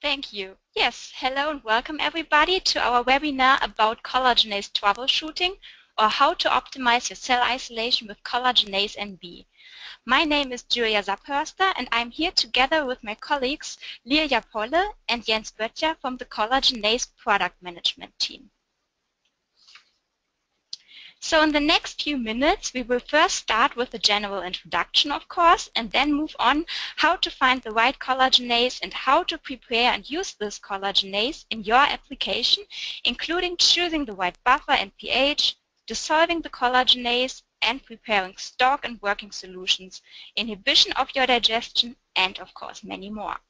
Thank you. Yes, hello and welcome everybody to our webinar about collagenase troubleshooting or how to optimize your cell isolation with collagenase NB. My name is Julia Saphörster and I'm here together with my colleagues Lilia Polle and Jens Böttcher from the collagenase product management team. So in the next few minutes, we will first start with a general introduction, of course, and then move on how to find the right collagenase and how to prepare and use this collagenase in your application, including choosing the right buffer and pH, dissolving the collagenase, and preparing stock and working solutions, inhibition of your digestion, and of course many more.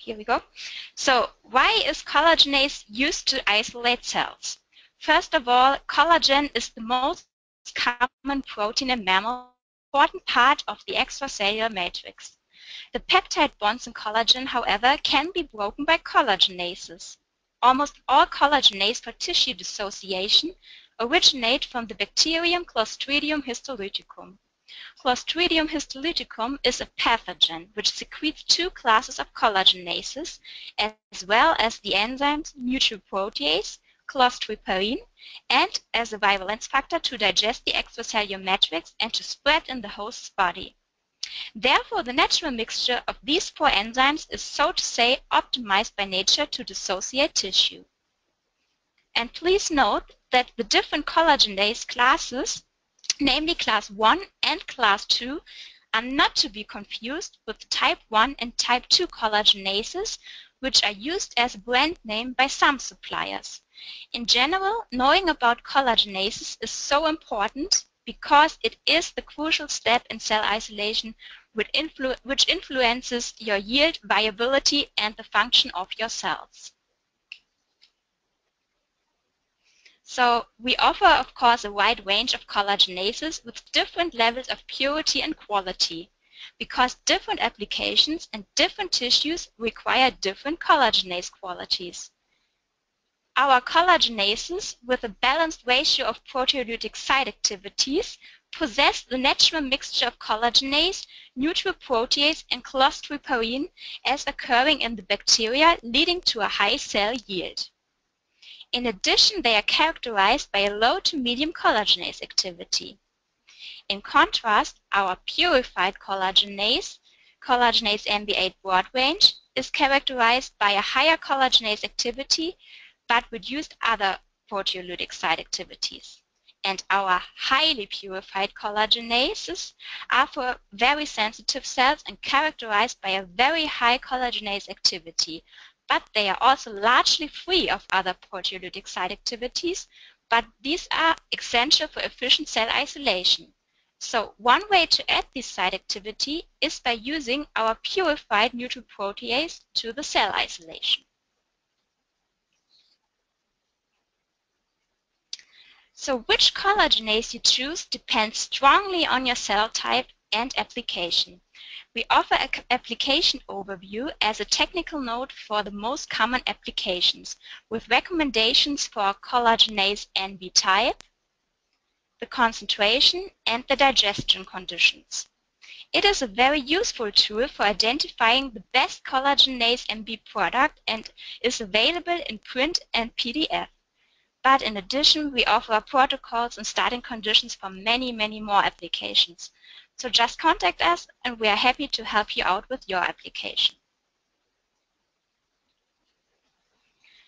Here we go. So why is collagenase used to isolate cells? First of all, collagen is the most common protein in mammals, important part of the extracellular matrix. The peptide bonds in collagen, however, can be broken by collagenases. Almost all collagenase for tissue dissociation originate from the bacterium Clostridium histolyticum. Clostridium histolyticum is a pathogen which secretes two classes of collagenases as well as the enzymes nucleoprotease, clostripain, and as a virulence factor to digest the extracellular matrix and to spread in the host's body. Therefore, the natural mixture of these four enzymes is, so to say, optimized by nature to dissociate tissue. And please note that the different collagenase classes namely class 1 and class 2, are not to be confused with type 1 and type 2 collagenases, which are used as a brand name by some suppliers. In general, knowing about collagenases is so important because it is the crucial step in cell isolation which, which influences your yield, viability, and the function of your cells. So we offer, of course, a wide range of collagenases with different levels of purity and quality because different applications and different tissues require different collagenase qualities. Our collagenases with a balanced ratio of proteolytic site activities possess the natural mixture of collagenase, neutral protease, and clostripain as occurring in the bacteria, leading to a high cell yield. In addition, they are characterized by a low to medium collagenase activity. In contrast, our purified collagenase, collagenase NB8 broad range, is characterized by a higher collagenase activity but reduced other proteolytic site activities. And our highly purified collagenases are for very sensitive cells and characterized by a very high collagenase activity, but they are also largely free of other proteolytic site activities, but these are essential for efficient cell isolation. So one way to add this site activity is by using our purified neutral protease to the cell isolation. So which collagenase you choose depends strongly on your cell type and application. We offer an application overview as a technical note for the most common applications with recommendations for collagenase NB type, the concentration, and the digestion conditions. It is a very useful tool for identifying the best collagenase NB product and is available in print and PDF. But in addition, we offer protocols and starting conditions for many, many more applications. So just contact us and we are happy to help you out with your application.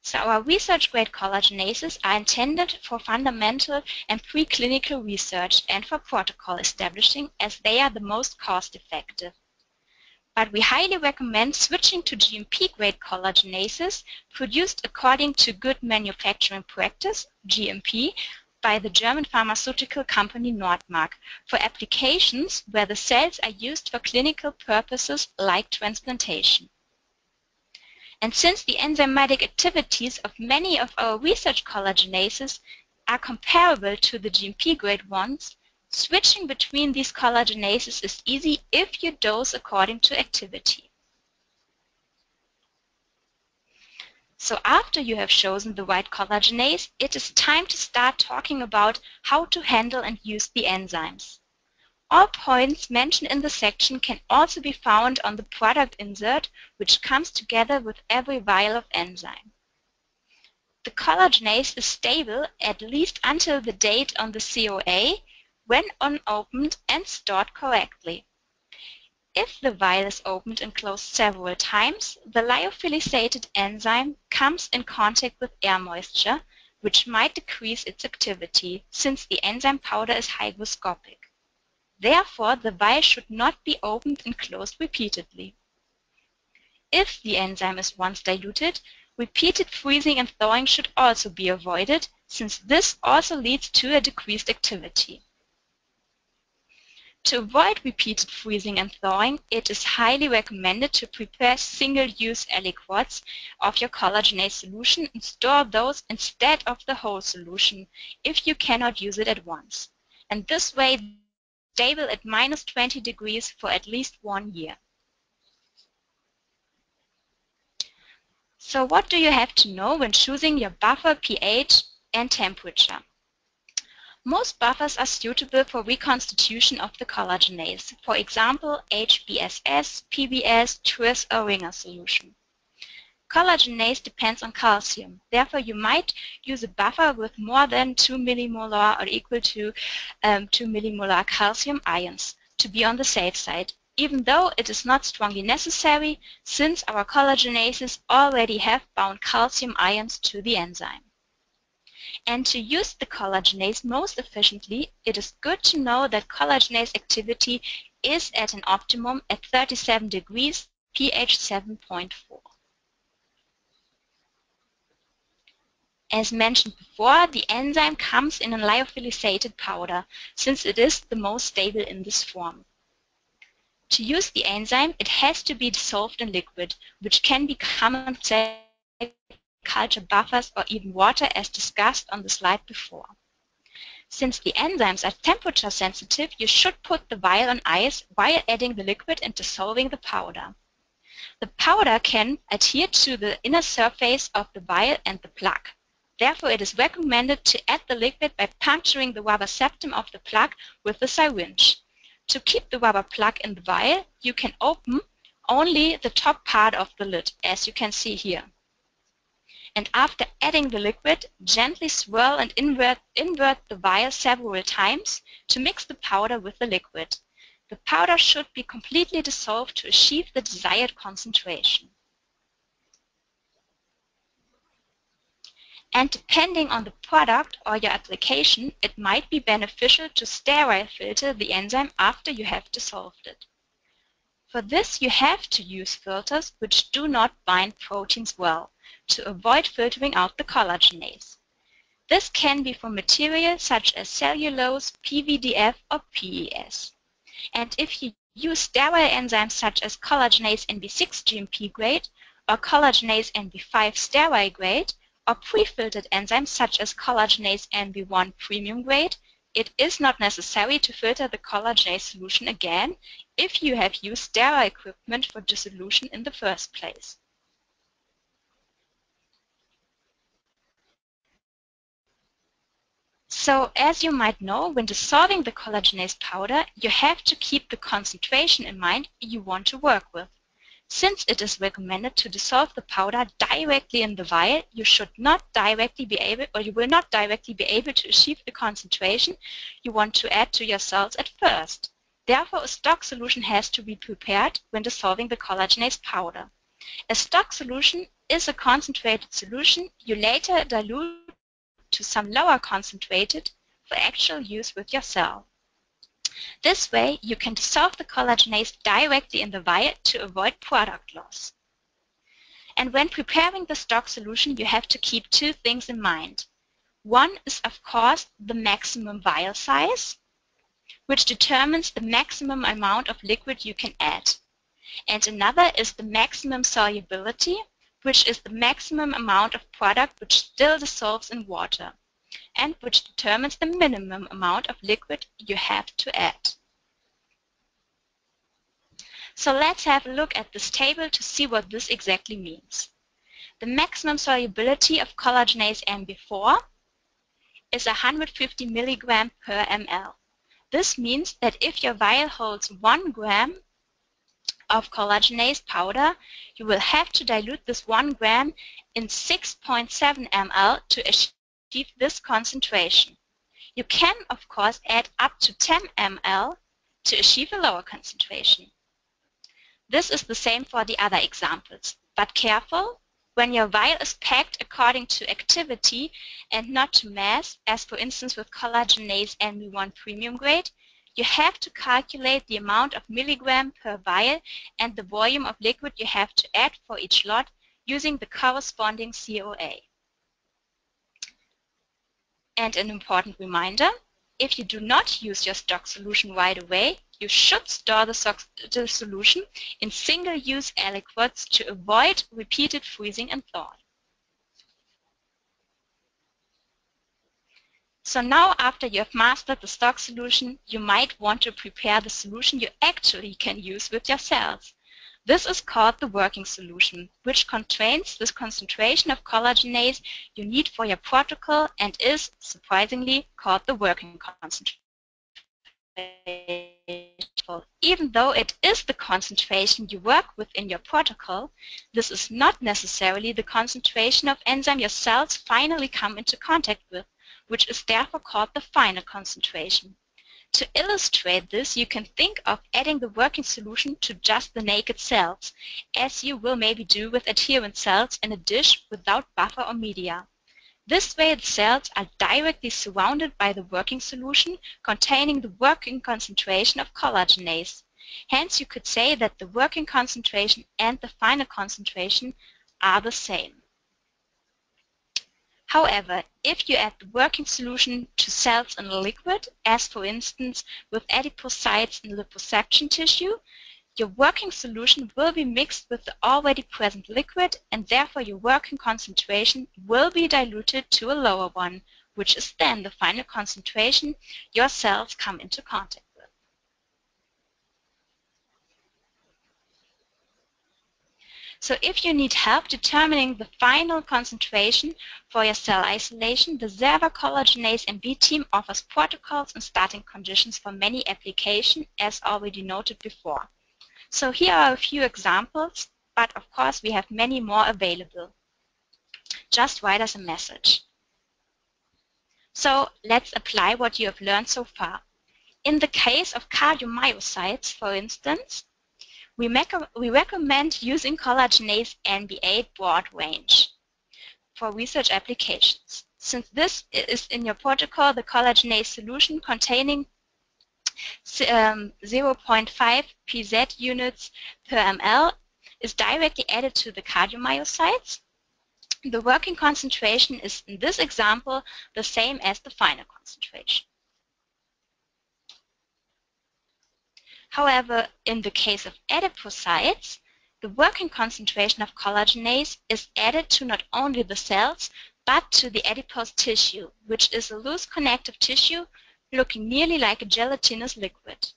So our research-grade collagenases are intended for fundamental and preclinical research and for protocol establishing as they are the most cost-effective. But we highly recommend switching to GMP-grade collagenases produced according to good manufacturing practice, GMP, by the German pharmaceutical company Nordmark for applications where the cells are used for clinical purposes like transplantation. And since the enzymatic activities of many of our research collagenases are comparable to the GMP-grade ones, switching between these collagenases is easy if you dose according to activity. So after you have chosen the right collagenase, it is time to start talking about how to handle and use the enzymes. All points mentioned in the section can also be found on the product insert, which comes together with every vial of enzyme. The collagenase is stable at least until the date on the COA when unopened and stored correctly. If the vial is opened and closed several times, the lyophilizated enzyme comes in contact with air moisture, which might decrease its activity, since the enzyme powder is hygroscopic. Therefore, the vial should not be opened and closed repeatedly. If the enzyme is once diluted, repeated freezing and thawing should also be avoided, since this also leads to a decreased activity. To avoid repeated freezing and thawing, it is highly recommended to prepare single-use aliquots of your collagenase solution and store those instead of the whole solution if you cannot use it at once. And this way stable at minus 20 degrees for at least one year. So what do you have to know when choosing your buffer pH and temperature? Most buffers are suitable for reconstitution of the collagenase, for example HBSS, PBS, Tris or Ringer solution. Collagenase depends on calcium. Therefore, you might use a buffer with more than 2 millimolar or equal to um, 2 millimolar calcium ions to be on the safe side, even though it is not strongly necessary since our collagenases already have bound calcium ions to the enzyme. And to use the collagenase most efficiently, it is good to know that collagenase activity is at an optimum at 37 degrees pH 7.4. As mentioned before, the enzyme comes in a lyophilizated powder, since it is the most stable in this form. To use the enzyme, it has to be dissolved in liquid, which can be become culture buffers or even water as discussed on the slide before. Since the enzymes are temperature sensitive, you should put the vial on ice while adding the liquid and dissolving the powder. The powder can adhere to the inner surface of the vial and the plug. Therefore, it is recommended to add the liquid by puncturing the rubber septum of the plug with the syringe. To keep the rubber plug in the vial, you can open only the top part of the lid, as you can see here and after adding the liquid, gently swirl and invert, invert the vial several times to mix the powder with the liquid. The powder should be completely dissolved to achieve the desired concentration. And depending on the product or your application, it might be beneficial to sterile filter the enzyme after you have dissolved it. For this, you have to use filters which do not bind proteins well to avoid filtering out the collagenase. This can be for material such as cellulose, PVDF, or PES. And if you use sterile enzymes such as collagenase NB6 GMP grade or collagenase NB5 sterile grade, or pre-filtered enzymes such as collagenase NB1 premium grade, it is not necessary to filter the collagenase solution again if you have used sterile equipment for dissolution in the first place. So as you might know, when dissolving the collagenase powder, you have to keep the concentration in mind you want to work with. Since it is recommended to dissolve the powder directly in the vial, you should not directly be able, or you will not directly be able to achieve the concentration you want to add to your cells at first. Therefore, a stock solution has to be prepared when dissolving the collagenase powder. A stock solution is a concentrated solution you later dilute to some lower concentrated for actual use with your cell. This way, you can dissolve the collagenase directly in the vial to avoid product loss. And when preparing the stock solution, you have to keep two things in mind. One is, of course, the maximum vial size, which determines the maximum amount of liquid you can add. And another is the maximum solubility, which is the maximum amount of product which still dissolves in water and which determines the minimum amount of liquid you have to add. So let's have a look at this table to see what this exactly means. The maximum solubility of collagenase NB4 is 150 milligram per ml. This means that if your vial holds 1 gram of collagenase powder, you will have to dilute this 1 gram in 6.7 ml to achieve this concentration. You can, of course, add up to 10 ml to achieve a lower concentration. This is the same for the other examples, but careful, when your vial is packed according to activity and not to mass, as for instance with collagenase NB1 premium grade, you have to calculate the amount of milligram per vial and the volume of liquid you have to add for each lot using the corresponding COA. And an important reminder, if you do not use your stock solution right away, you should store the, the solution in single-use aliquots to avoid repeated freezing and thawing. So now after you have mastered the stock solution, you might want to prepare the solution you actually can use with your cells. This is called the working solution, which contains this concentration of collagenase you need for your protocol and is, surprisingly, called the working concentration. Even though it is the concentration you work with in your protocol, this is not necessarily the concentration of enzyme your cells finally come into contact with, which is therefore called the final concentration. To illustrate this, you can think of adding the working solution to just the naked cells, as you will maybe do with adherent cells in a dish without buffer or media. This way the cells are directly surrounded by the working solution containing the working concentration of collagenase. Hence you could say that the working concentration and the final concentration are the same. However, if you add the working solution to cells in a liquid, as for instance with adipocytes in liposuction tissue, your working solution will be mixed with the already present liquid and therefore your working concentration will be diluted to a lower one, which is then the final concentration your cells come into contact with. So if you need help determining the final concentration for your cell isolation, the SERVA Collagenase NB team offers protocols and starting conditions for many applications, as already noted before. So here are a few examples, but of course we have many more available. Just write us a message. So let's apply what you have learned so far. In the case of cardiomyocytes, for instance, we, we recommend using collagenase NB8 broad range for research applications. Since this is in your protocol, the collagenase solution containing um, 0.5 PZ units per ml is directly added to the cardiomyocytes. The working concentration is, in this example, the same as the final concentration. However, in the case of adipocytes, the working concentration of collagenase is added to not only the cells, but to the adipose tissue, which is a loose connective tissue looking nearly like a gelatinous liquid.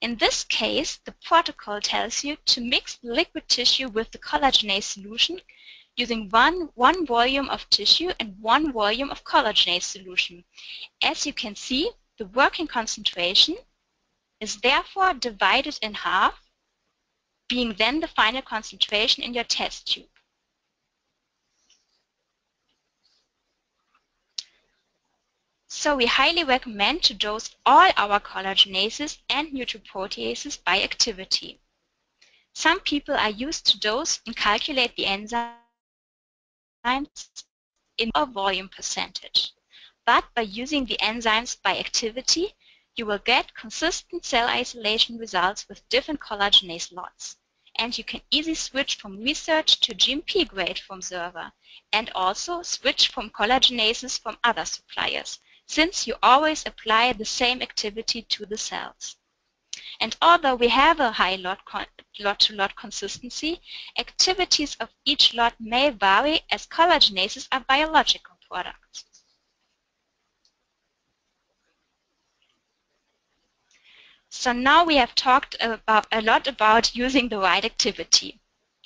In this case, the protocol tells you to mix the liquid tissue with the collagenase solution using one, one volume of tissue and one volume of collagenase solution. As you can see, the working concentration is therefore divided in half, being then the final concentration in your test tube. So we highly recommend to dose all our collagenases and neutral proteases by activity. Some people are used to dose and calculate the enzymes in a volume percentage. But by using the enzymes by activity, you will get consistent cell isolation results with different collagenase lots. And you can easily switch from research to GMP grade from SERVA and also switch from collagenases from other suppliers since you always apply the same activity to the cells. And although we have a high lot-to-lot -lot consistency, activities of each lot may vary as collagenases are biological products. So now we have talked about, a lot about using the right activity.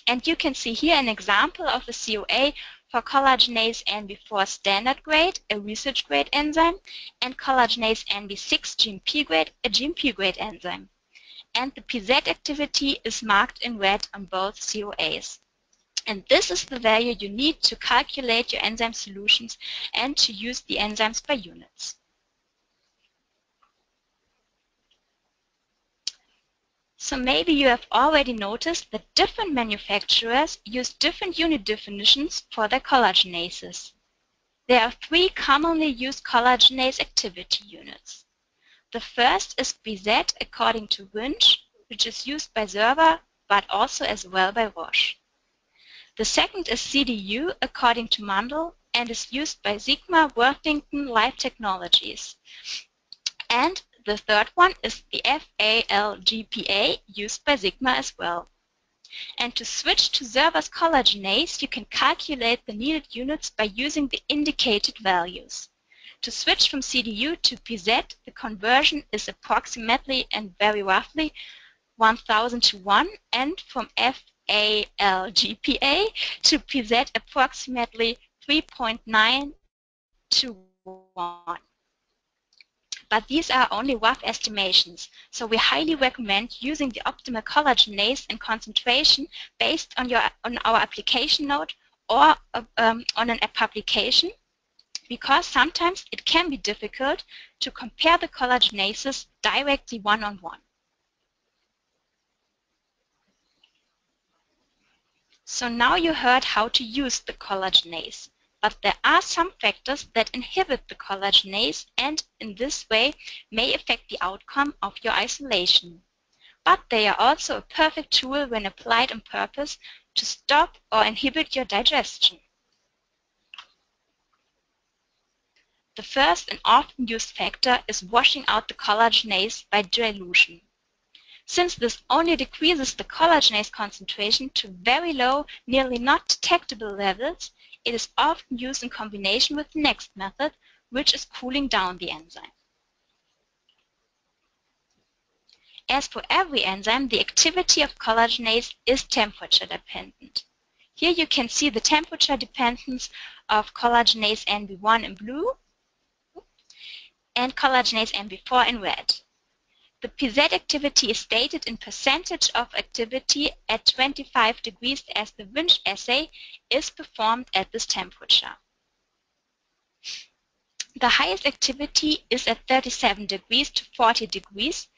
And you can see here an example of the COA for collagenase NB4 standard grade, a research grade enzyme, and collagenase NB6 GMP grade, a GMP grade enzyme. And the PZ activity is marked in red on both COAs. And this is the value you need to calculate your enzyme solutions and to use the enzymes by units. So maybe you have already noticed that different manufacturers use different unit definitions for their collagenases. There are three commonly used collagenase activity units. The first is PZ according to Wünsch, which is used by SERVA but also as well by Roche. The second is CDU according to Mandl and is used by Sigma Worthington Life Technologies. And the third one is the FALGPA used by Sigma as well. And to switch to SERVA's collagenase, you can calculate the needed units by using the indicated values. To switch from CDU to PZ, the conversion is approximately and very roughly 1000 to 1, and from FALGPA to PZ approximately 3.9 to 1 but these are only rough estimations, so we highly recommend using the optimal collagenase and concentration based on, your, on our application note or um, on an app publication because sometimes it can be difficult to compare the collagenases directly one-on-one. -on -one. So now you heard how to use the collagenase but there are some factors that inhibit the collagenase and in this way may affect the outcome of your isolation. But they are also a perfect tool when applied on purpose to stop or inhibit your digestion. The first and often used factor is washing out the collagenase by dilution. Since this only decreases the collagenase concentration to very low, nearly not detectable levels, it is often used in combination with the next method, which is cooling down the enzyme. As for every enzyme, the activity of collagenase is temperature dependent. Here you can see the temperature dependence of collagenase NB1 in blue and collagenase NB4 in red. The PZ activity is stated in percentage of activity at 25 degrees as the Wünsch assay is performed at this temperature. The highest activity is at 37 degrees to 40 degrees,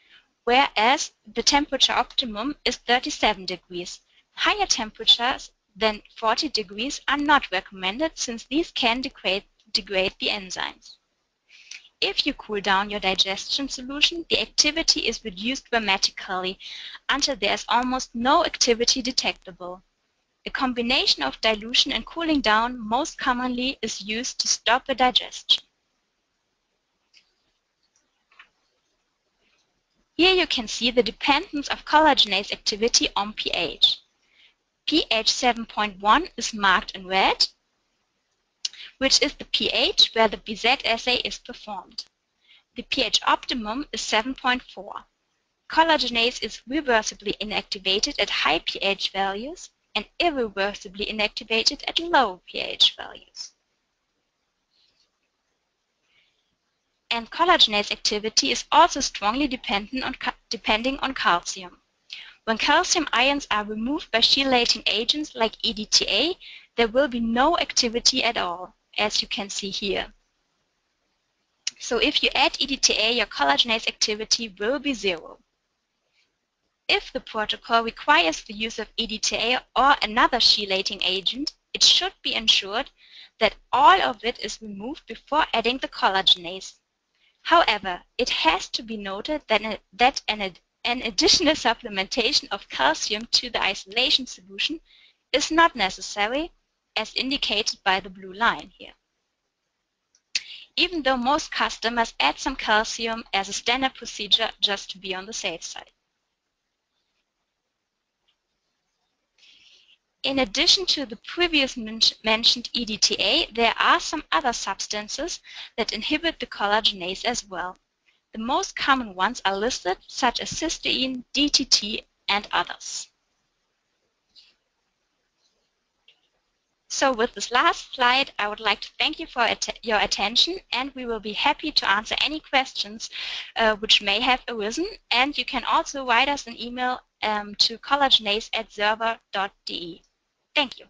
whereas the temperature optimum is 37 degrees. Higher temperatures than 40 degrees are not recommended since these can degrade, degrade the enzymes. If you cool down your digestion solution, the activity is reduced dramatically until there is almost no activity detectable. A combination of dilution and cooling down most commonly is used to stop the digestion. Here you can see the dependence of collagenase activity on pH. pH 7.1 is marked in red which is the pH where the PZ assay is performed. The pH optimum is 7.4. Collagenase is reversibly inactivated at high pH values and irreversibly inactivated at low pH values. And collagenase activity is also strongly dependent on, depending on calcium. When calcium ions are removed by chelating agents like EDTA, there will be no activity at all as you can see here. So if you add EDTA, your collagenase activity will be zero. If the protocol requires the use of EDTA or another chelating agent, it should be ensured that all of it is removed before adding the collagenase. However, it has to be noted that, that an, an additional supplementation of calcium to the isolation solution is not necessary as indicated by the blue line here. Even though most customers add some calcium as a standard procedure just to be on the safe side. In addition to the previous mentioned EDTA, there are some other substances that inhibit the collagenase as well. The most common ones are listed, such as cysteine, DTT, and others. So with this last slide, I would like to thank you for at your attention and we will be happy to answer any questions uh, which may have arisen. And you can also write us an email um, to collagenase at serva.de. Thank you.